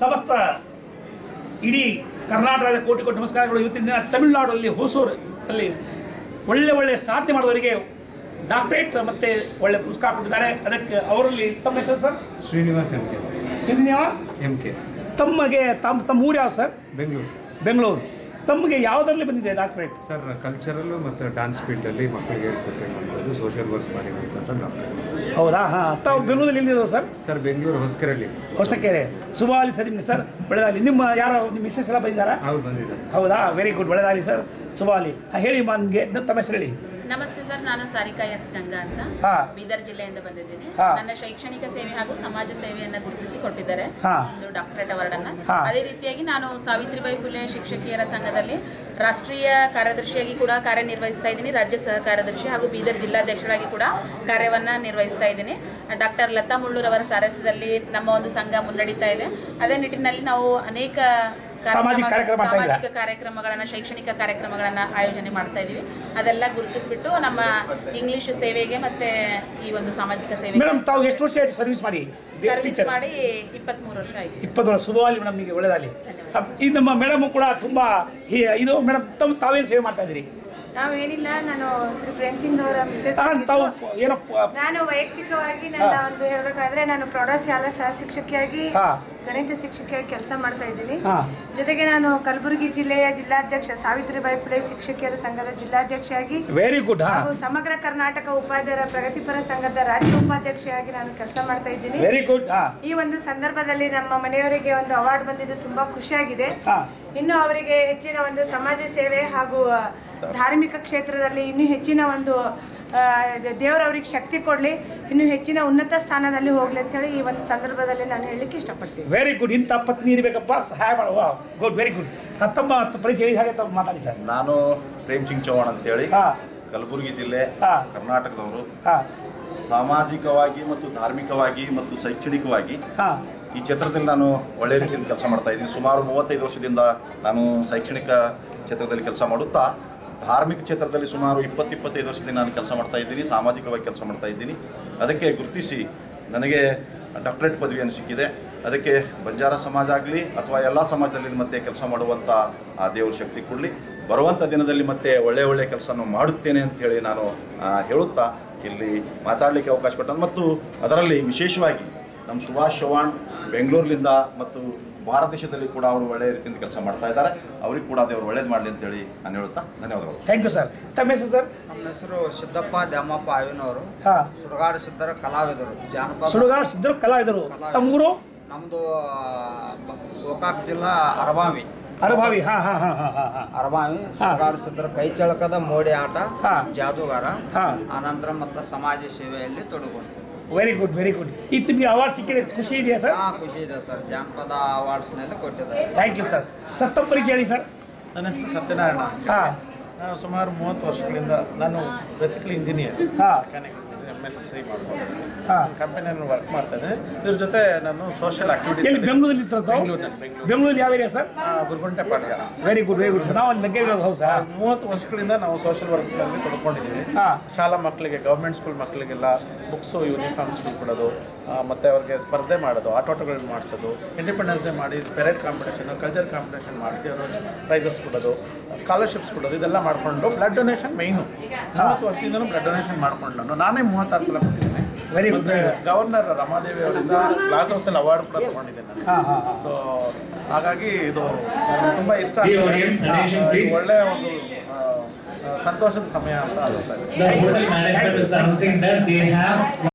ಸಮಸ್ತ ಇಡೀ ಕರ್ನಾಟಕದ ಕೋಟಿ ಕೋಟಿ ನಮಸ್ಕಾರಗಳು. ಇವತ್ತಿನ ದಿನ ತಮಿಳುನಾಡಲ್ಲಿ ಹೊಸೂರು ಅಲ್ಲಿ ಒಳ್ಳೆ ಒಳ್ಳೆ ಸಾಧನೆ ಮಾಡಿದವರಿಗೆ ಡಾಕ್ಟರೇಟ್ ಮತ್ತು ಒಳ್ಳೆ ಪುರಸ್ಕಾರ ಕೊಟ್ಟಿದ್ದಾರೆ. ಅದಕ್ಕೆ ಅವರಲ್ಲಿ ತಮ್ಮ ಹೆಸರು sir? Srinivas M K. Srinivas? M K. ತಮಗೆ ತಮ್ಮ ತಮ್ಮ ಊರು ಯಾವ್ದು ಸರ್? ಬೆಂಗಳೂರು ಸರ್. ಬೆಂಗಳೂರು. ತಮಗೆ ಯಾವುದರಲ್ಲಿ ಬಂದಿದೆ ಡಾಕ್ಟ್ರೇಟ್ ಸರ್ ಕಲ್ಚರಲ್ಲು ಮತ್ತು ಡ್ಯಾನ್ಸ್ ಫೀಲ್ಡಲ್ಲಿ ಮಕ್ಕಳಿಗೆ ಹೇಳ್ಕೊಟ್ಟಿರುವಂಥದ್ದು ಸೋಷಿಯಲ್ ವರ್ಕ್ ಮಾಡಿರುವಂಥದ್ದು ಡಾಕ್ಟರ್ ಹೌದಾ? ಹಾಂ ತಾವು ಬೆಂಗಳೂರಲ್ಲಿ ಇಲ್ಲಿರೋ ಸರ್ ಸರ್ ಬೆಂಗಳೂರು ಹೊಸಕೆರೆಯಲ್ಲಿ ಹೊಸಕೆರೆ. ಸುಮಾಲಿ ಸರ್ ನಿಮಗೆ ಸರ್ ಬೆಳೆದಾಲಿ ನಿಮ್ಮ ಯಾರೋ ನಿಮ್ಮ ಮಿಸ್ಸಸ್ ಎಲ್ಲ ಬಂದಿದ್ದಾರಾ? ಅವ್ರು ಬಂದಿದ್ದಾರೆ. ಹೌದಾ? ವೆರಿ ಗುಡ್ ಬೆಳೆದಾಲಿ ಸರ್ ಹಾಂ ಹೇಳಿ ಮಾ ನಿಮಗೆ. ತಮ್ಮ ಹೆಸರು ಹೇಳಿ. ನಮಸ್ತೆ ಸರ್ ನಾನು ಸಾರಿಕಾ ಎಸ್ ಗಂಗಾ ಅಂತ ಹಾ. ಬೀದರ್ ಜಿಲ್ಲೆಯಿಂದ ಬಂದಿದ್ದೀನಿ ಹಾ. ನನ್ನ ಶೈಕ್ಷಣಿಕ ಸೇವೆ ಹಾಗೂ ಸಮಾಜ ಸೇವೆಯನ್ನ ಗುರುತಿಸಿ ಕೊಟ್ಟಿದ್ದಾರೆ ಹಾ. ಒಂದು ಡಾಕ್ಟರೇಟ್ ಅವಾರ್ಡ್ ಅನ್ನ ಹಾ. ಅದೇ ರೀತಿಯಾಗಿ ನಾನು ಸಾವಿತ್ರಿಬಾಯಿ ಫುಲೆ ಶಿಕ್ಷಕಿಯರ ಸಂಘದಲ್ಲಿ ರಾಷ್ಟ್ರೀಯ ಕಾರ್ಯದರ್ಶಿಯಾಗಿ ಕೂಡ ಕಾರ್ಯನಿರ್ವಹಿಸ್ತಾ ಇದ್ದೀನಿ ರಾಜ್ಯ ಸಹ ಕಾರ್ಯದರ್ಶಿ ಹಾಗೂ ಬೀದರ್ ಜಿಲ್ಲಾಧ್ಯಕ್ಷರಾಗಿ ಕೂಡ ಕಾರ್ಯವನ್ನ ನಿರ್ವಹಿಸ್ತಾ ಇದ್ದೀನಿ ಡಾಕ್ಟರ್ ಲತಾ ಮುಳ್ಳೂರವರ ಸಾರಥ್ಯದಲ್ಲಿ ನಮ್ಮ ಒಂದು ಸಂಘ ಮುನ್ನಡೀತಾ ಇದೆ ಅದೇ ನಿಟ್ಟಿನಲ್ಲಿ ನಾವು ಅನೇಕ ಸಾಮಾಜಿಕ ಕಾರ್ಯಕ್ರಮ? ಸಾಮಾಜಿಕ ಕಾರ್ಯಕ್ರಮಗಳನ್ನ ಶೈಕ್ಷಣಿಕ ಕಾರ್ಯಕ್ರಮಗಳನ್ನ ಆಯೋಜನೆ ಮಾಡ್ತಾ ಇದೀವಿ. ಅದೆಲ್ಲ ಗುರುತಿಸ್ಬಿಟ್ಟು ನಮ್ಮ ಇಂಗ್ಲಿಷ್ ಸೇವೆಗೆ ಮತ್ತೆ ಈ ಒಂದು ಸಾಮಾಜಿಕ ಸೇವೆಗೆ ಮೇಡಮ್ ತಾವು ಎಷ್ಟು ವರ್ಷ ಆಯ್ತು ಸರ್ವಿಸ್ ಮಾಡಿ? ಸರ್ವಿಸ್ ಮಾಡಿ ಇಪ್ಪತ್ಮೂರು ವರ್ಷ ಆಯ್ತು. ಇಪ್ಪತ್ತು ವರ್ಷ. ಶುಭವಾಗಿ ಮೇಡಮ್ ನಿಮಗೆ ಒಳ್ಳೆದಾಗಲಿ. ಈ ನಮ್ಮ ಮೇಡಮ್ ಕೂಡ ತುಂಬಾ ಇದು ಮೇಡಮ್ ತಮ್ಮ ತಾವೇನು ಸೇವೆ ಮಾಡ್ತಾ ಇದ್ದೀರಿ? ನಾವೇನಿಲ್ಲ ನಾನು ಶ್ರೀ ಪ್ರೇಮ್ ಸಿಂಗ್ ಅವರ ಮಿಸ್ಸೆಸ್ ಹಾಂ ತಾವು ಏನೋ ನಾನು ವೈಯಕ್ತಿಕವಾಗಿ ನನ್ನ ಒಂದು ಹೇಳಬೇಕಾದ್ರೆ ನಾನು ಪ್ರೌಢಶಾಲಾ ಸಹ ಶಿಕ್ಷಕಿಯಾಗಿ ಹಾ. ಗಣಿತ ಶಿಕ್ಷಕಿಯಾಗಿ ಕೆಲಸ ಮಾಡ್ತಾ ಇದ್ದೀನಿ. ಜೊತೆಗೆ ನಾನು ಕಲಬುರಗಿ ಜಿಲ್ಲೆಯ ಜಿಲ್ಲಾಧ್ಯಕ್ಷ ಸಾವಿತ್ರಿಬಾಯಿ ಪುಳೆ ಶಿಕ್ಷಕಿಯರ ಸಂಘದ ಜಿಲ್ಲಾಧ್ಯಕ್ಷೆಯಾಗಿ ವೆರಿ ಗುಡ್ ಹಾಗೂ ಸಮಗ್ರ ಕರ್ನಾಟಕ ಉಪಾಧ್ಯಾಯರ ಪ್ರಗತಿಪರ ಸಂಘದ ರಾಜ್ಯ ಉಪಾಧ್ಯಕ್ಷೆಯಾಗಿ ನಾನು ಕೆಲಸ ಮಾಡ್ತಾ ಇದ್ದೀನಿ. ವೆರಿ ಗುಡ್ ಈ ಒಂದು ಸಂದರ್ಭದಲ್ಲಿ ನಮ್ಮ ಮನೆಯವರಿಗೆ ಒಂದು ಅವಾರ್ಡ್ ಬಂದಿದ್ದು ತುಂಬಾ ಖುಷಿಯಾಗಿದೆ. ಇನ್ನು ಅವರಿಗೆ ಹೆಚ್ಚಿನ ಒಂದು ಸಮಾಜ ಸೇವೆ ಹಾಗೂ ಧಾರ್ಮಿಕ ಕ್ಷೇತ್ರದಲ್ಲಿ ಇನ್ನೂ ಹೆಚ್ಚಿನ ಒಂದು ಆ, ದೇ- ದೇವರು ಅವ್ರಿಗೆ ಶಕ್ತಿ ಕೊಡಲಿ. ಇನ್ನು ಹೆಚ್ಚಿನ ಉನ್ನತ ಸ್ಥಾನದಲ್ಲಿ ಹೋಗ್ಲಿ ಅಂತೇಳಿ ಈ ಒಂದು ಸಂದರ್ಭದಲ್ಲಿ ನಾನು ಹೇಳಲಿಕ್ಕೆ ಇಷ್ಟಪಡ್ತೀನಿ. ವೆರಿ ಗುಡ್ ಇಂಥ ಪತ್ನಿ ಇರಬೇಕಪ್ಪ. ಸಹಾಯ ಮಾಡುವ. ಗುಡ್ ವೆರಿ ಗುಡ್ ತಮ್ಮ ಪರಿಚಯ ಹಾಗೆ ತಮ್ಮ ಮಾತಾಡಿ ಸರ್. ನಾನು ಪ್ರೇಮ್ ಸಿಂಗ್ ಚೌಹಾಣ್ ಅಂತೇಳಿ. ಹಾಂ. ಕಲಬುರಗಿ ಜಿಲ್ಲೆ ಹಾಂ. ಕರ್ನಾಟಕದವರು. ಹಾಂ. ಸಾಮಾಜಿಕವಾಗಿ ಮತ್ತು ಧಾರ್ಮಿಕವಾಗಿ ಮತ್ತು ಶೈಕ್ಷಣಿಕವಾಗಿ ಹಾಂ. ಈ ಕ್ಷೇತ್ರದಲ್ಲಿ ನಾನು ಒಳ್ಳೆ ರೀತಿಯಿಂದ ಕೆಲಸ ಮಾಡ್ತಾ ಇದ್ದೀನಿ. ಸುಮಾರು ಮೂವತ್ತೈದು ವರ್ಷದಿಂದ ನಾನು ಶೈಕ್ಷಣಿಕ ಕ್ಷೇತ್ರದಲ್ಲಿ ಕೆಲಸ ಮಾಡುತ್ತಾ ಧಾರ್ಮಿಕ ಕ್ಷೇತ್ರದಲ್ಲಿ ಸುಮಾರು ಇಪ್ಪತ್ತು ಇಪ್ಪತ್ತೈದು ವರ್ಷದಿಂದ ನಾನು ಕೆಲಸ ಮಾಡ್ತಾ ಇದ್ದೀನಿ, ಸಾಮಾಜಿಕವಾಗಿ ಕೆಲಸ ಮಾಡ್ತಾ ಇದ್ದೀನಿ. ಅದಕ್ಕೆ ಗುರುತಿಸಿ ನನಗೆ ಡಾಕ್ಟರೇಟ್ ಪದವಿಯನ್ನು ಸಿಕ್ಕಿದೆ. ಅದಕ್ಕೆ ಬಂಜಾರ ಸಮಾಜ ಆಗಲಿ ಅಥವಾ ಎಲ್ಲ ಸಮಾಜದಲ್ಲಿ ಮತ್ತೆ ಕೆಲಸ ಮಾಡುವಂಥ ಆ ದೇವರ ಶಕ್ತಿ ಕೊಡಲಿ. ಬರುವಂಥ ದಿನದಲ್ಲಿ ಮತ್ತೆ ಒಳ್ಳೆ ಒಳ್ಳೆ ಕೆಲಸನ ಮಾಡುತ್ತೇನೆ ಅಂತ ಹೇಳಿ ನಾನು ಹೇಳುತ್ತಾ ಇಲ್ಲಿ ಮಾತಾಡಲಿಕ್ಕೆ ಅವಕಾಶ ಕೊಟ್ಟ ಮತ್ತು ಅದರಲ್ಲಿ ವಿಶೇಷವಾಗಿ ನಮ್ಮ ಸುಭಾಷ್ ಚೌಹಾಣ್ ಬೆಂಗಳೂರಿನಿಂದ ಮತ್ತು ಭಾರತ ದೇಶದಲ್ಲಿ ಕೂಡ ಅವರು ಒಳ್ಳೆಯ ರೀತಿಯಿಂದ ಕೆಲಸ ಮಾಡ್ತಾ ಇದ್ದಾರೆ. ಅವ್ರಿಗೆ ಕೂಡ ದೇವರು ಒಳ್ಳೇದು ಮಾಡಲಿ ಅಂತೇಳಿ ನಾನು ಹೇಳುತ್ತಾ. ಧನ್ಯವಾದಗಳು. ಥ್ಯಾಂಕ್ ಯು ಸರ್ ತಮ್ಮ ಹೆಸರು ಸರ್ ನಮ್ಮ ಹೆಸರು ಸಿದ್ದಪ್ಪ ದ್ಯಾಮಪ್ಪ ಆವಿನವರು ಹಾಂ. ಸುಡಗಾಡು ಸಿದ್ಧರ ಕಲಾವಿದರು. ಜಾನಪದ ಸುಡುಗಾಡ ಸಿದ್ಧರು ಕಲಾವಿದರು. ತಮ್ಮೂರು? ನಮ್ಮದು ಗೋಕಾಕ್ ಜಿಲ್ಲಾ ಅರಬಾವಿ. ಅರಭಾವಿ ಹಾಂ ಹಾಂ ಹಾಂ ಹಾಂ ಹಾಂ ಹಾಂ. ಅರಬಾವಿ ಸುಡಗಾಡು ಸಿದ್ಧರ ಕೈ ಚಳಕದ ಮೋಡಿ ಆಟ ಹಾ. ಜಾದೂಗಾರ. ಹಾಂ. ಆನಂತರ ಮತ್ತು ಸಮಾಜ ಸೇವೆಯಲ್ಲಿ ತೊಡಗೊಂಡು. ವೆರಿ ಗುಡ್ ವೆರಿ ಗುಡ್ ಇತ್ತು ನಿಮಗೆ ಅವಾರ್ಡ್ ಸಿಕ್ಕಿದೆ ಖುಷಿ ಇದೆಯಾ ಸರ್ ಹಾಂ ಖುಷಿ ಇದೆ ಸರ್ ಜಾನಪದ ಅವಾರ್ಡ್ಸ್ನಲ್ಲಿ ಕೊಟ್ಟಿದ್ದಾರೆ. ಥ್ಯಾಂಕ್ ಯು ಸರ್ ಸರ್ ತಮ್ಮ ಪರಿಚಯ ಹೇಳಿ ಸರ್ ನನ್ನ ಹೆಸರು ಸತ್ಯನಾರಾಯಣ. ಹಾಂ. ನಾನು ಸುಮಾರು ಮೂವತ್ತು ವರ್ಷಗಳಿಂದ ನಾನು ಬೇಸಿಕಲಿ ಇಂಜಿನಿಯರ್ ಹಾಂ. ಮೆಕ್ಯಾನಿಕ್ ಎಂ ಎಸ್ ಸಿ ಹಾಂ. ಕಂಪನಿಯನ್ನು ವರ್ಕ್ ಮಾಡ್ತೇನೆ ಇದ್ರ ಜೊತೆ ನಾನು ಸೋಷಿಯಲ್ ಎಲ್ಲಿ ಆಕ್ಟಿವಿಟೀಸ್ ಬೆಂಗಳೂರಲ್ಲಿ ಬೆಂಗಳೂರು. ಬೆಂಗಳೂರಲ್ಲಿ ಯಾವ area sir? Gurugunte Palya very good very good sir ನಾವು ಅಲ್ಲಿ ಲಗ್ಗೆ ಇರೋದು ಹೌದು ಸರ್. ಮೂವತ್ತು ವರ್ಷಗಳಿಂದ ನಾವು ಸೋಷಿಯಲ್ ವರ್ಕ್ನಲ್ಲಿ ತೊಡ್ಕೊಂಡಿದ್ದೀವಿ. ಶಾಲಾ ಮಕ್ಕಳಿಗೆ ಗೌರ್ಮೆಂಟ್ ಸ್ಕೂಲ್ ಮಕ್ಕಳಿಗೆಲ್ಲ ಬುಕ್ಸು ಯೂನಿಫಾರ್ಮ್ಸ್ಗಳು ಕೊಡೋದು ಮತ್ತು ಅವ್ರಿಗೆ ಸ್ಪರ್ಧೆ ಮಾಡೋದು ಆಟೋಟಗಳನ್ನ ಮಾಡಿಸೋದು ಇಂಡಿಪೆಂಡೆನ್ಸ್ ಡೇ ಮಾಡಿ ಪೆರೇಡ್ ಕಾಂಪಿಟೇಷನ್ ಕಲ್ಚರ್ ಕಾಂಪಿಟೇಷನ್ ಮಾಡಿಸಿ ಅವರು ಪ್ರೈಸಸ್ ಕೊಡೋದು ಸ್ಕಾಲರ್ಶಿಪ್ಸ್ ಕೊಡೋದು ಇದೆಲ್ಲ ಮಾಡಿಕೊಂಡು ಬ್ಲಡ್ ಡೊನೇಷನ್ ಮೈನು ಮೂವತ್ತು ವರ್ಷದಿಂದಲೂ ಬ್ಲಡ್ ಡೊನೇಷನ್ ಮಾಡಿಕೊಂಡು ನಾನು. ನಾನೇ ಮೂವತ್ತಾರು ಸಲ ಕೊಟ್ಟಿದ್ದೇನೆ ವೆರಿ ಗುಡ್ ಗವರ್ನರ್ ರಮಾದೇವಿ ಅವರಿಂದ ಗ್ಲಾಸ್ ಹೌಸ್ ಅಲ್ಲಿ ಅವಾರ್ಡ್ ಕೂಡ ತಗೊಂಡಿದ್ದೇನೆ ನಾನು. ಸೊ ಹಾಗಾಗಿ ಇದು ತುಂಬಾ ತುಂಬ ಇಷ್ಟ ಒಳ್ಳೆ ಒಂದು ಸಂತೋಷದ ಸಮಯ ಅಂತ ಅನಿಸ್ತಾ ಇದೆ.